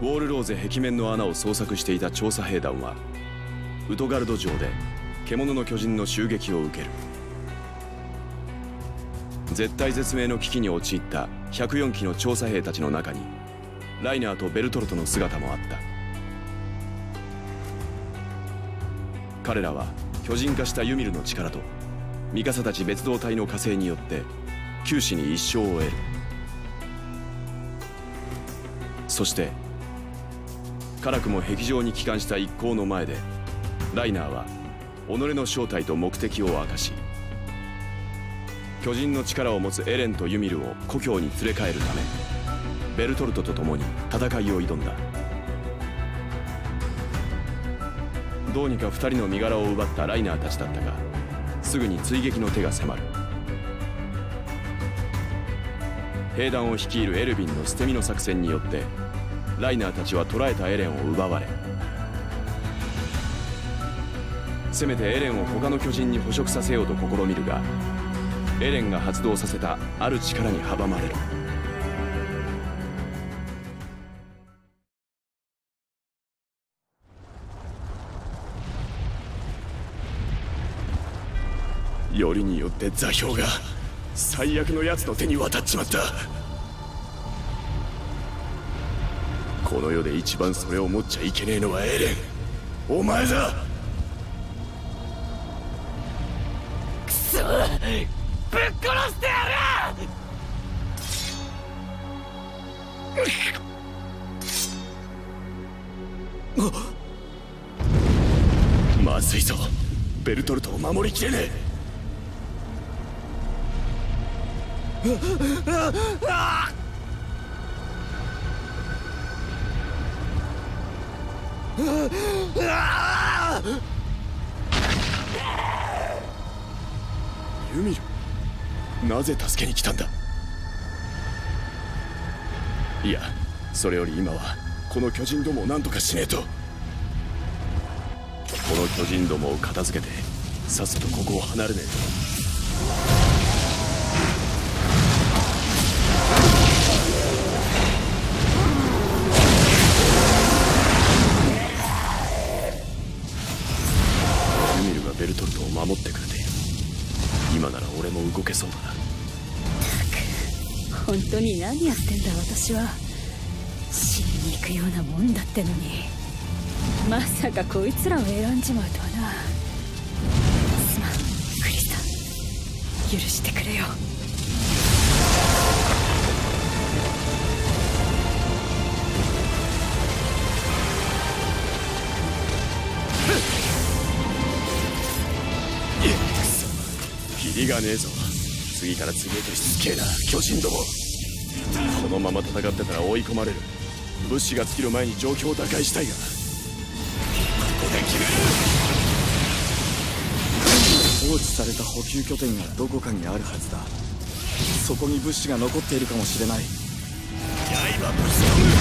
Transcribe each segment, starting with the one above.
ウォールローゼ壁面の穴を捜索していた調査兵団はウトガルド城で獣の巨人の襲撃を受ける。絶体絶命の危機に陥った104機の調査兵たちの中にライナーとベルトルトの姿もあった。彼らは巨人化したユミルの力とミカサたち別動隊の加勢によって九死に一生を得る。そして辛くも壁上に帰還した一行の前でライナーは己の正体と目的を明かし巨人の力を持つエレンとユミルを故郷に連れ帰るためベルトルトと共に戦いを挑んだ。どうにか2人の身柄を奪ったライナーたちだったがすぐに追撃の手が迫る。兵団を率いるエルヴィンの捨て身の作戦によってライナーたちは捕らえたエレンを奪われせめてエレンを他の巨人に捕食させようと試みるがエレンが発動させたある力に阻まれる。よりによって座標が最悪の奴の手に渡っちまった。この世で一番それを持っちゃいけねえのはエレン。お前だ！くそ！ぶっ殺してやる！まずいぞ！ベルトルトを守りきれねえ！あっユミルなぜ助けに来たんだ？いやそれより今はこの巨人どもを何とかしねえと。この巨人どもを片付けてさっさとここを離れねえと。当に何やってんだ私は。死にに行くようなもんだってのに。まさかこいつらを選んじまうとはな。すまんクリスタ許してくれよ。キリがねえぞ。次から次へとしつけえな巨人ども。このまま戦ってたら追い込まれる。物資が尽きる前に状況を打開したいが。ここで決める放置された補給拠点がどこかにあるはずだ。そこに物資が残っているかもしれない。刃ぶち込む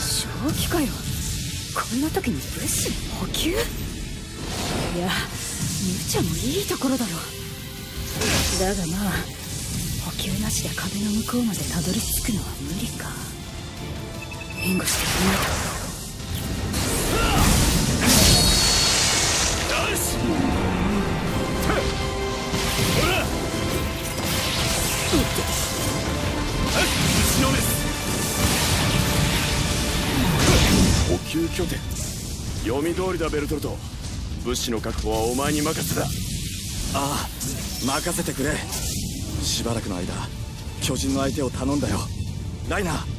正気かよ。こんな時に物資補給？いや無茶もいいところだろだがまあ補給なしで壁の向こうまでたどり着くのは無理か。援護してくれ。ないとようっとはい打ちのめす補給拠点。読み通りだベルトルト。物資の確保はお前に任せだああ。任せてくれ。しばらくの間巨人の相手を頼んだよ。ライナー。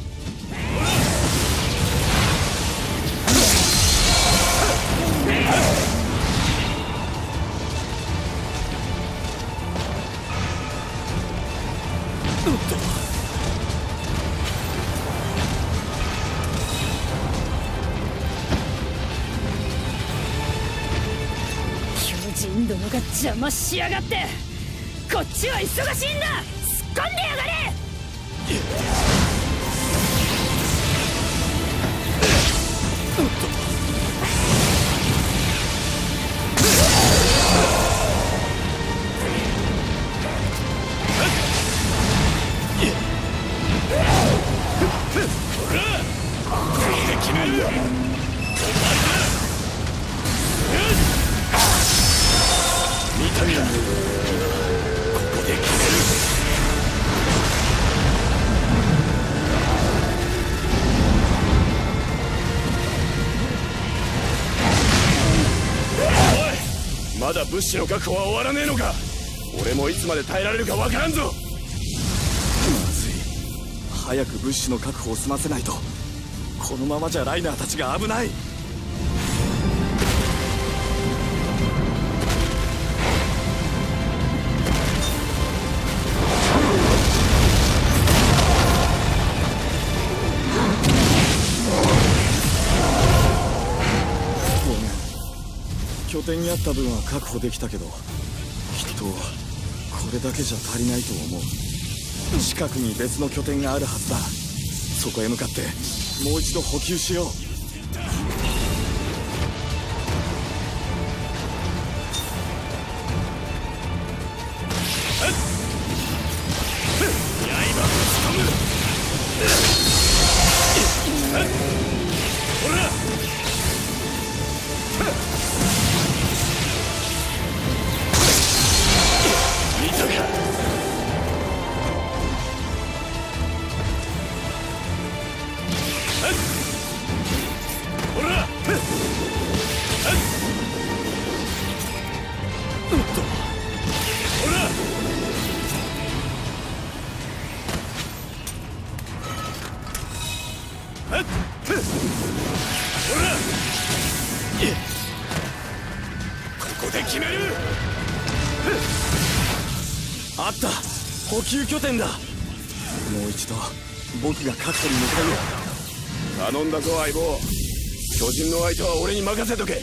巨人どもが邪魔しやがって。ちは忙しいんだ。突っ込んでやがれ。まだ物資の確保は終わらねえのか？俺もいつまで耐えられるか分からんぞ！まずい。早く物資の確保を済ませないと。このままじゃライナーたちが危ない。点にあった分は確保できたけどきっとこれだけじゃ足りないと思う。近くに別の拠点があるはずだ。そこへ向かってもう一度補給しよう。見給拠点だ。もう一度僕が確保に向かう。よ頼んだぞ相棒。巨人の相手は俺に任せとけ。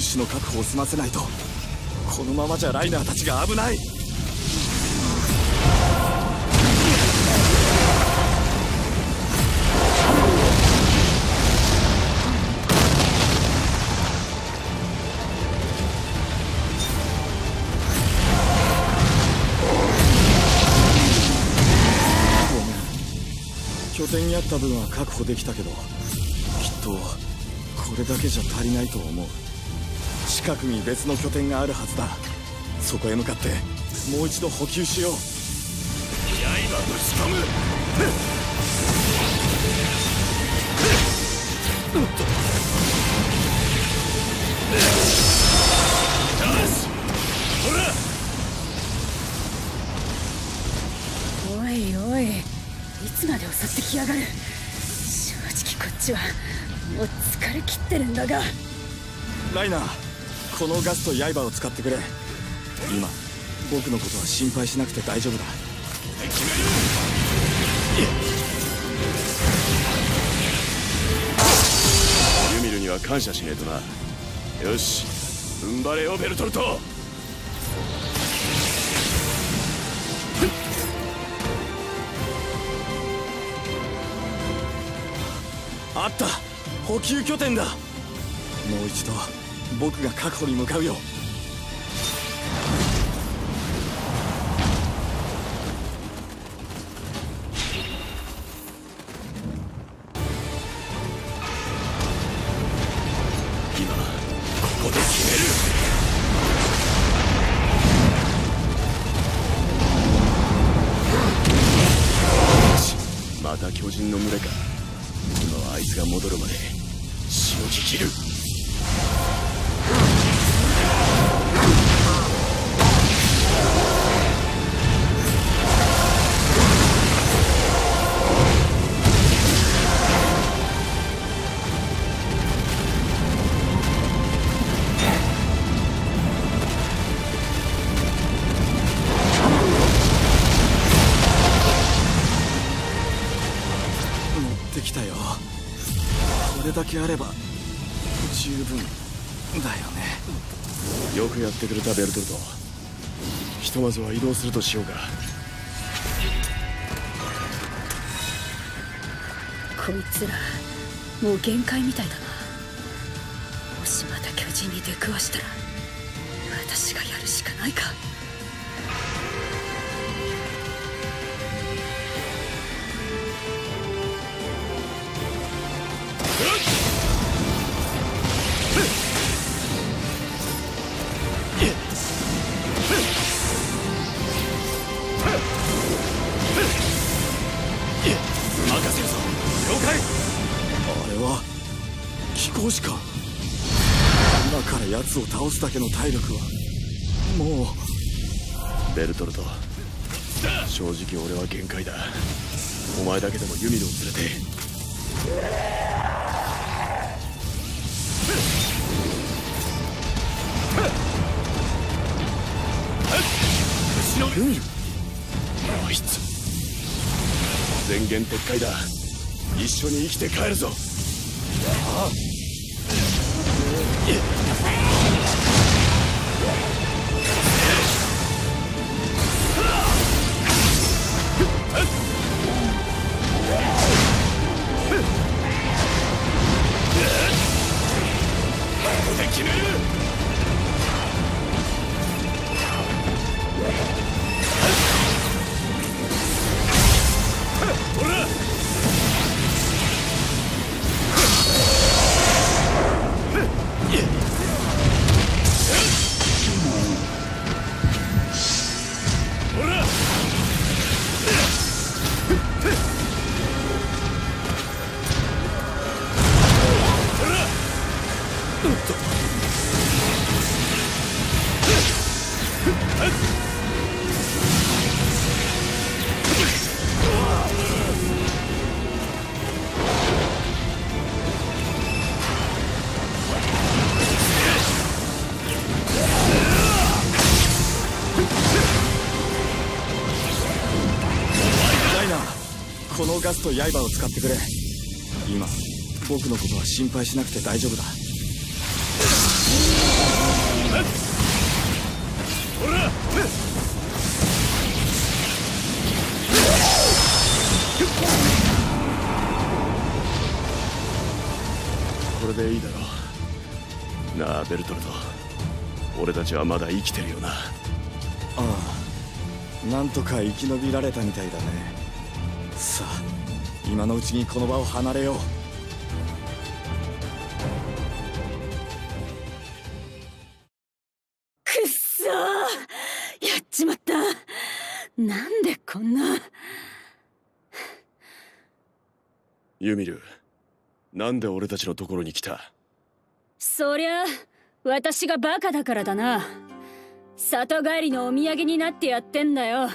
物資の確保を済ませないとこのままじゃライナーたちが危ない拠点にあった分は確保できたけどきっとこれだけじゃ足りないと思う近くに別の拠点があるはずだ。そこへ向かってもう一度補給しよう。刃ぶち込む。よしほらおいおいいつまで襲ってきやがる。正直こっちはもう疲れ切ってるんだが。ライナーこのガスと刃を使ってくれ。今僕のことは心配しなくて大丈夫だ。ユミルには感謝しねえとな。よし踏ん張れよベルトルト。あった補給拠点だ。もう一度僕が確保に向かうよ。今ここで決める。また巨人の群れか。今はあいつが戻るまでしのぎきる。れだけあれば十分だよね。よくやってくれたベルトルト。ひとまずは移動するとしようか。こいつらもう限界みたいだな。もしまた巨人に出くわしたら私がやるしかないかを倒すだけの体力はもう。ベルトルト正直俺は限界だ。お前だけでもユミルを連れて。ユミあいつ全言撤回だ。一緒に生きて帰るぞ。ああ。このガスと刃を使ってくれ。今僕のことは心配しなくて大丈夫だ。ほらこれでいいだろう。なあベルトルト俺たちはまだ生きてるよな。ああなんとか生き延びられたみたいだねさあ今のうちにこの場を離れよう。くっそーやっちまった。なんでこんな。ユミルなんで俺たちのところに来た？そりゃ私がバカだからだな。里帰りのお土産になってやってんだよ。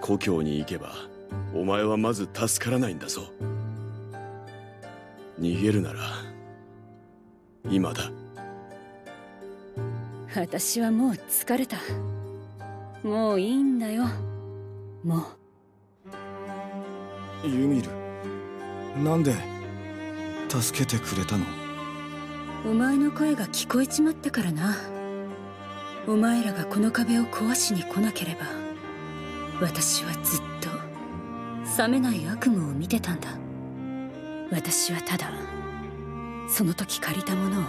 故郷に行けばお前はまず助からないんだぞ。逃げるなら今だ。私はもう疲れた。もういいんだよ。もう。ユミルなんで助けてくれたの？お前の声が聞こえちまったからな。お前らがこの壁を壊しに来なければ私はずっと冷めない悪夢を見てたんだ。私はただその時借りたものを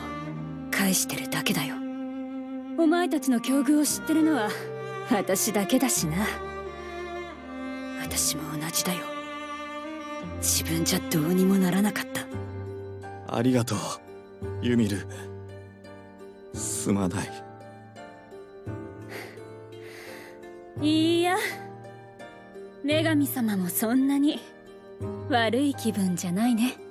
返してるだけだよ。お前たちの境遇を知ってるのは私だけだしな。私も同じだよ。自分じゃどうにもならなかった。ありがとうユミル。すまない。いいや女神様もそんなに悪い気分じゃないね。